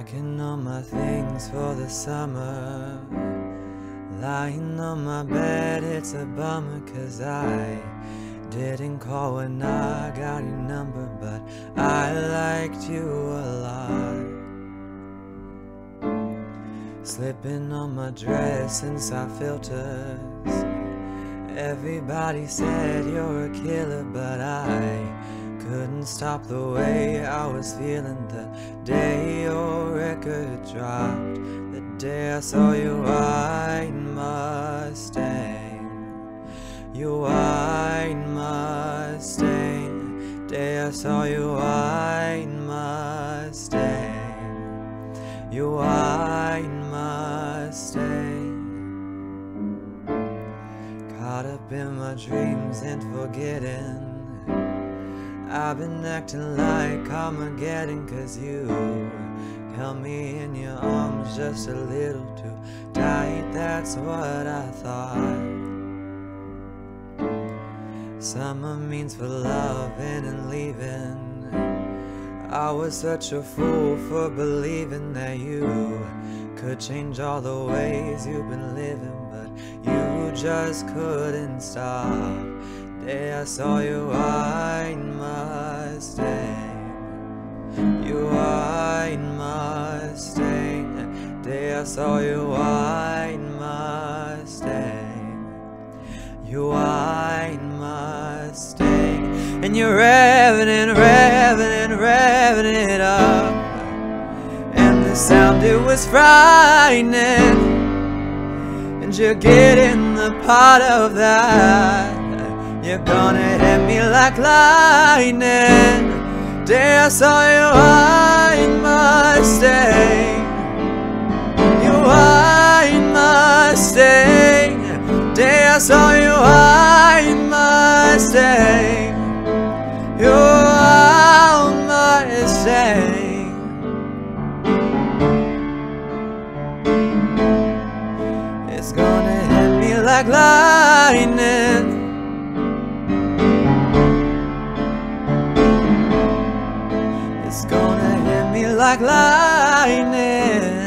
Packing all my things for the summer. Lying on my bed, it's a bummer cause I didn't call when I got your number, but I liked you a lot. Slipping on my dress inside filters. Everybody said you're a killer, but I couldn't stop the way I was feeling the day your record dropped. The day I saw your white Mustang. Your white Mustang. Day I saw your white Mustang. Your white Mustang. Caught up in my dreams and forgetting. I've been acting like Armageddon cause you held me in your arms just a little too tight, that's what I thought. Summer means for loving and leaving. I was such a fool for believing that you could change all the ways you've been living, but you just couldn't stop. Day I saw your white I saw your white Mustang, your white Mustang, and you're revving and revving and revving it up, and the sound it was frightening, and you're getting the part of that. You're gonna hit me like lightning. Day I saw white It's gonna hit me like lightning. It's gonna hit me like lightning.